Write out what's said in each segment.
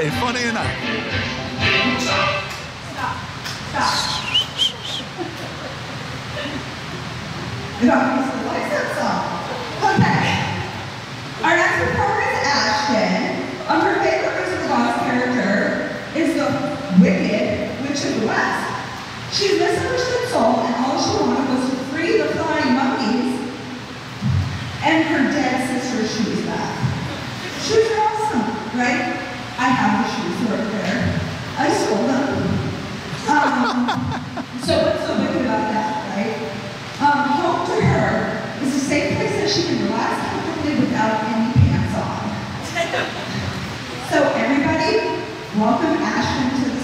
day, funny enough. Our next performer is Ashton. Her favorite Wizard of Oz character is the Wicked Witch of the West. She misunderstood and all she wanted was to free the flying monkeys and her dead sister shoes back. Awesome, right? So what's so wicked about that, right? Um, home to her is a safe place that she can relax comfortably without any pants on. so everybody, welcome Ashton to the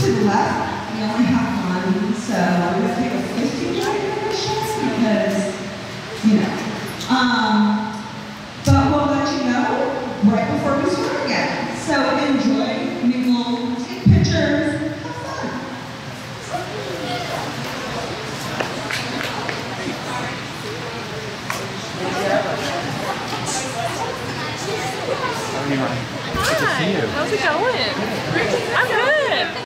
to the left. We only have one, so we're going to take a 15-minute initiative because, you know. Um, but we'll let you know right before we start again. So enjoy, we will take pictures. Hi, how's it going?